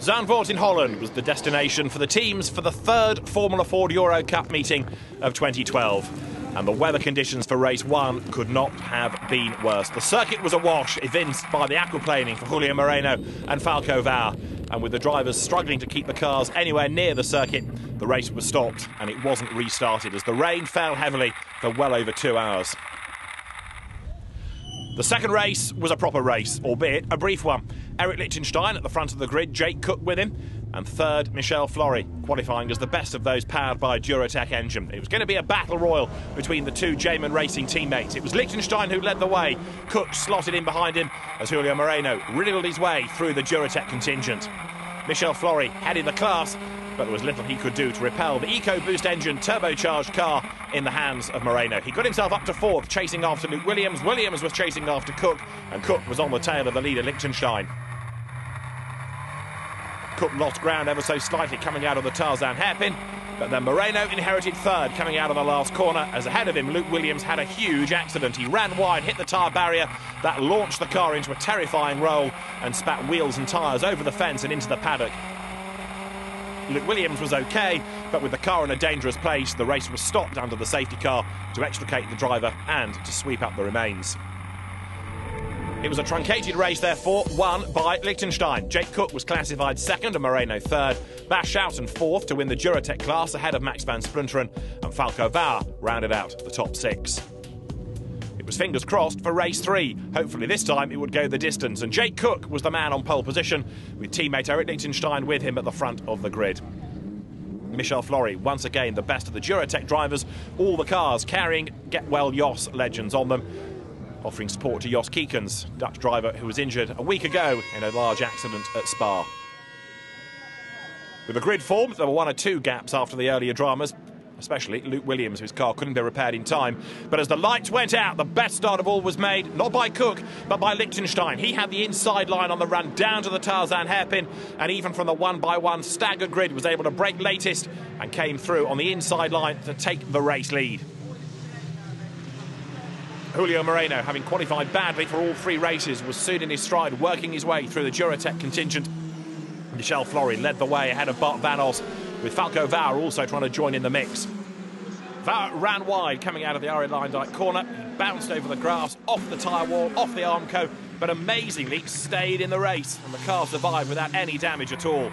Zandvoort in Holland was the destination for the teams for the third Formula Ford Euro Cup meeting of 2012. And the weather conditions for race one could not have been worse. The circuit was awash, evinced by the aquaplaning for Julio Moreno and Falco Vau. And with the drivers struggling to keep the cars anywhere near the circuit, the race was stopped and it wasn't restarted as the rain fell heavily for well over two hours. The second race was a proper race, albeit a brief one. Eric Lichtenstein at the front of the grid, Jake Cook with him, and third, Michel Flory, qualifying as the best of those powered by Duratec engine. It was going to be a battle royal between the two Jamun Racing teammates. It was Lichtenstein who led the way. Cook slotted in behind him as Julio Moreno riddled his way through the Duratec contingent. Michel Flory headed the class but there was little he could do to repel the EcoBoost engine turbocharged car in the hands of Moreno. He got himself up to fourth, chasing after Luke Williams. Williams was chasing after Cook, and Cook was on the tail of the leader, Lichtenstein. Cook lost ground ever so slightly coming out of the Tarzan hairpin, but then Moreno inherited third coming out of the last corner as ahead of him Luke Williams had a huge accident. He ran wide, hit the tyre barrier, that launched the car into a terrifying roll and spat wheels and tyres over the fence and into the paddock. Luke Williams was okay, but with the car in a dangerous place, the race was stopped under the safety car to extricate the driver and to sweep up the remains. It was a truncated race, therefore, won by Lichtenstein. Jake Cook was classified second and Moreno third. Bas Schouten fourth to win the Duratec class ahead of Max van Splunteren, and Falco Vau rounded out the top six. It was fingers crossed for race three. Hopefully this time it would go the distance. And Jake Cook was the man on pole position, with teammate Eric Lichtenstein with him at the front of the grid. Michel Flory, once again the best of the Duratec drivers, all the cars carrying Get Well Jos legends on them, offering support to Jos Kiekens, Dutch driver who was injured a week ago in a large accident at Spa. With the grid formed, there were one or two gaps after the earlier dramas, especially Luke Williams, whose car couldn't be repaired in time. But as the lights went out, the best start of all was made, not by Cook, but by Lichtenstein. He had the inside line on the run down to the Tarzan hairpin, and even from the one by one staggered grid was able to break latest and came through on the inside line to take the race lead. Julio Moreno, having qualified badly for all three races, was soon in his stride, working his way through the Duratec contingent. Michel Flory led the way ahead of Bart Vanoss with Falco Vau also trying to join in the mix. Vau ran wide coming out of the Arie Luyendyk corner. Bounced over the grass, off the tyre wall, off the Armco, but amazingly stayed in the race and the car survived without any damage at all.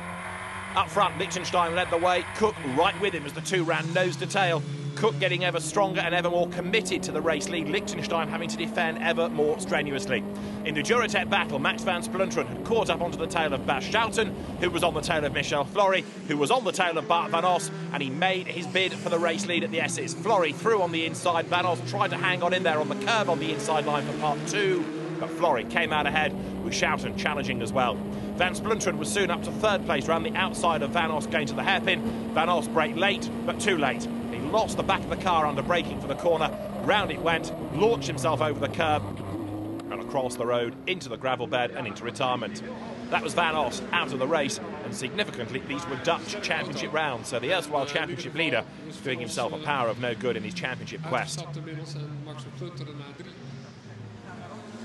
Up front, Lichtenstein led the way, Cook right with him as the two ran nose to tail. Cook getting ever stronger and ever more committed to the race lead, Lichtenstein having to defend ever more strenuously. In the Duratec battle, Max van Splunteren had caught up onto the tail of Bas Schouten, who was on the tail of Michel Flory, who was on the tail of Bart Vanoss, and he made his bid for the race lead at the S's. Flory threw on the inside, Vanoss tried to hang on in there on the curve on the inside line for part two, but Flory came out ahead with Schouten challenging as well. Van Splunteren was soon up to third place round the outside of Vanoss going to the hairpin. Vanoss braked late, but too late lost the back of the car under braking for the corner. Round it went, launched himself over the curb and across the road into the gravel bed and into retirement. That was Vanoss out of the race, and significantly, these were Dutch championship rounds. So the erstwhile championship leader is doing himself a power of no good in his championship quest.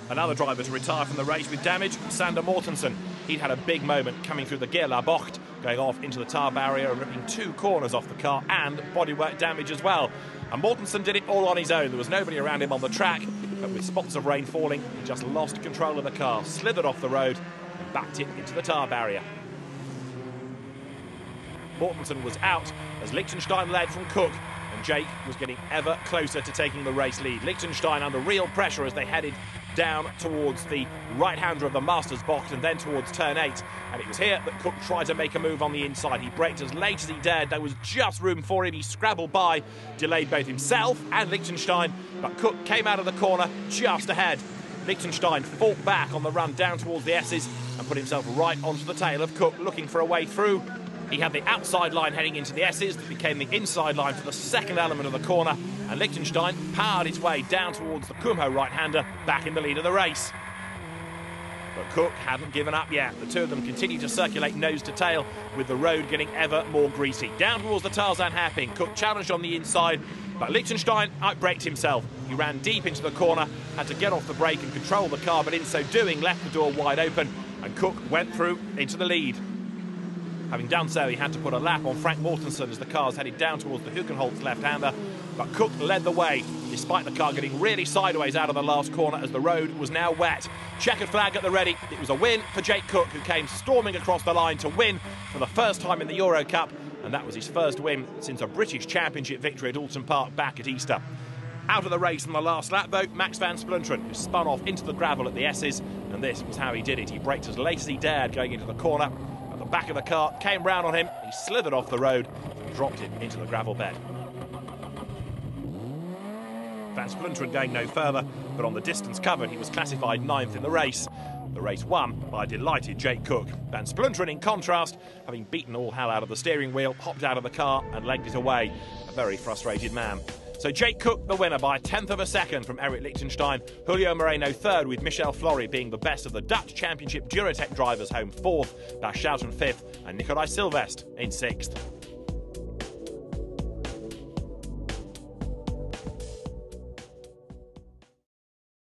Another driver to retire from the race with damage, Sander Mortensen. He'd had a big moment coming through the Gerlachbocht, going off into the tyre barrier and ripping two corners off the car and bodywork damage as well. And Mortensen did it all on his own. There was nobody around him on the track, but with spots of rain falling, he just lost control of the car, slithered off the road and backed it into the tyre barrier. Mortensen was out as Lichtenstein led from Cook Jake was getting ever closer to taking the race lead. Lichtenstein under real pressure as they headed down towards the right-hander of the Mastersbocht and then towards turn 8. And it was here that Cook tried to make a move on the inside. He braked as late as he dared. There was just room for him. He scrabbled by, delayed both himself and Lichtenstein. but Cook came out of the corner just ahead. Lichtenstein fought back on the run down towards the S's and put himself right onto the tail of Cook, looking for a way through. He had the outside line heading into the S's that became the inside line for the second element of the corner, and Lichtenstein powered his way down towards the Kumho right-hander, back in the lead of the race. But Cook hadn't given up yet. The two of them continued to circulate nose to tail, with the road getting ever more greasy. Down towards the Tarzan hairpin, Cook challenged on the inside, but Lichtenstein outbraked himself. He ran deep into the corner, had to get off the brake and control the car, but in so doing left the door wide open, and Cook went through into the lead. Having done so, he had to put a lap on Frank Mortensen as the cars headed down towards the Hugenholtz left-hander. But Cook led the way, despite the car getting really sideways out of the last corner as the road was now wet. Checkered flag at the ready. It was a win for Jake Cook, who came storming across the line to win for the first time in the Euro Cup. And that was his first win since a British Championship victory at Oulton Park back at Easter. Out of the race on the last lap, though, Max van Splunteren, who spun off into the gravel at the S's, and this was how he did it. He braked as late as he dared going into the corner, back of the car, came round on him, he slithered off the road dropped him into the gravel bed. Van Splunteren going no further, but on the distance covered, he was classified ninth in the race. The race won by a delighted Jake Cook. Van Splunteren, in contrast, having beaten all hell out of the steering wheel, hopped out of the car and legged it away. A very frustrated man. So Jake Cook, the winner by a tenth of a second from Eric Lichtenstein. Julio Moreno third, with Michel Flory being the best of the Dutch Championship Duratec drivers home fourth, Bas Schouten fifth, and Nikolai Silvest in sixth.